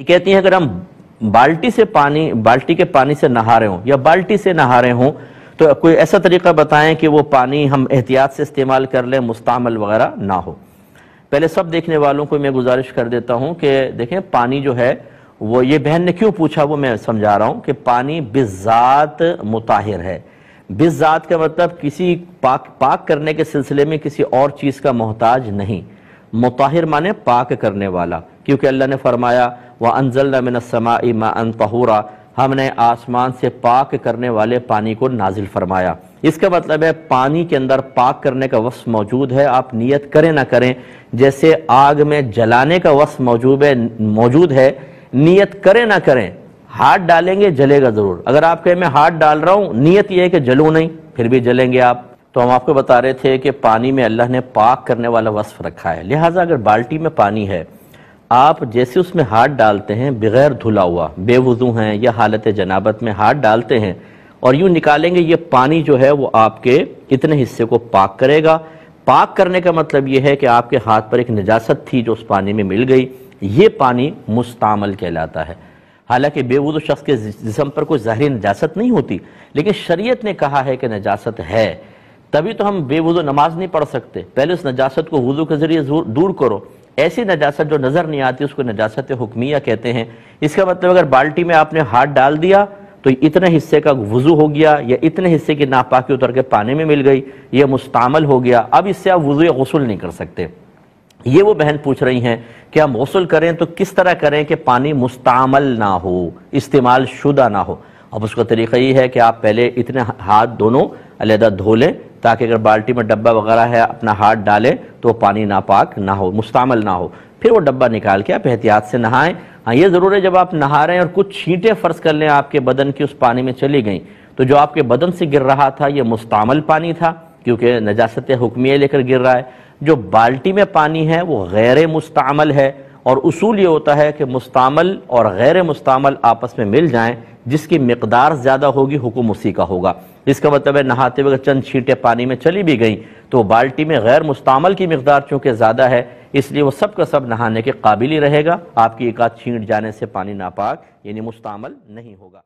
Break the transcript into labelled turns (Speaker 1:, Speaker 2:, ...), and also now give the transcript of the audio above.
Speaker 1: ये कहती हैं, अगर हम बाल्टी से पानी, बाल्टी के पानी से नहा रहे हों या बाल्टी से नहा रहे हों तो कोई ऐसा तरीका बताएँ कि वो पानी हम एहतियात से इस्तेमाल कर लें, मुस्तामल वगैरह ना हो? पहले सब देखने वालों को मैं गुजारिश कर देता हूँ कि देखें, पानी जो है, वो ये बहन ने क्यों पूछा, वो मैं समझा रहा हूँ कि पानी बिजात मुताहिर है। बिजात का मतलब किसी पाक पाक करने के सिलसिले में किसी और चीज़ का मोहताज नहीं। मुताहिर माने पाक करने वाला। क्योंकि अल्लाह ने फरमाया, वह अनजल मिनसमाई मा अन तहूरा। हमने आसमान से पाक करने वाले पानी को नाजिल फरमाया। इसका मतलब है, पानी के अंदर पाक करने का वस मौजूद है, आप नियत करें ना करें। जैसे आग में जलाने का वस मौजूद है मौजूद है, नियत करें ना करें, हाथ डालेंगे, जलेगा ज़रूर। अगर आप कहें, मैं हाथ डाल रहा हूँ, नियत यह है कि जलू नहीं, फिर भी जलेंगे आप। तो हम आपको बता रहे थे कि पानी में अल्लाह ने पाक करने वाला वस्फ रखा है। लिहाजा अगर बाल्टी में पानी है, आप जैसे उसमें हाथ डालते हैं, बगैर धुला हुआ, बेवजू हैं या हालत जनाबत में हाथ डालते हैं और यूँ निकालेंगे, ये पानी जो है वो आपके इतने हिस्से को पाक करेगा। पाक करने का मतलब ये है कि आपके हाथ पर एक नजासत थी जो उस पानी में मिल गई। ये पानी मुस्तामल कहलाता है। हालाँकि बेवजू शख्स के जिसम पर कोई ज़ाहरी नजासत नहीं होती, लेकिन शरीयत ने कहा है कि नजासत है। तभी तो हम बेवजू नमाज़ नहीं पढ़ सकते। पहले उस नजासत को वज़ू के ज़रिए दूर करो। ऐसी नजासत जो नज़र नहीं आती, उसको नजासत हुक्मिया कहते हैं। इसका मतलब अगर बाल्टी में आपने हाथ डाल दिया तो इतने हिस्से का वज़ू हो गया, या इतने हिस्से की नापाकी उतर के पानी में मिल गई यह मुस्तामल हो गया। अब इससे आप वज़ू या गसल नहीं कर सकते। ये वो बहन पूछ रही हैं कि हम गसल करें तो किस तरह करें कि पानी मुस्तामल ना हो, इस्तेमाल शुदा ना हो? अब उसका तरीका ये है कि आप पहले इतने हाथ दोनों, अलहदा धो लें ताकि अगर बाल्टी में डब्बा वगैरह है, अपना हाथ डालें तो पानी नापाक ना हो, मुस्तामल ना हो। फिर वो डब्बा निकाल के आप एहतियात से नहाएँ। हाँ ये ज़रूर है जब आप नहा रहे हैं और कुछ छींटें फ़र्ज़ कर लें, आपके बदन की उस पानी में चली गई तो जो आपके बदन से गिर रहा था, ये मुस्तामल पानी था, क्योंकि नजास्त हुक्मिया लेकर गिर रहा है। जो बाल्टी में पानी है, वो गैर मुस्तामल है। और उसूल ये होता है कि मुस्तमल और गैर मुस्तमल आपस में मिल जाएँ, जिसकी मकदार ज़्यादा होगी, हुक्म उसी का होगा। इसका मतलब है, नहाते वक्त चंद छींटे पानी में चली भी गई तो बाल्टी में गैर मुस्तामल की मकदार चूँकि ज़्यादा है, इसलिए वह सब का सब नहाने के काबिल ही रहेगा। आपकी एक आध छींट जाने से पानी नापाक, यानी मुस्तमल नहीं होगा।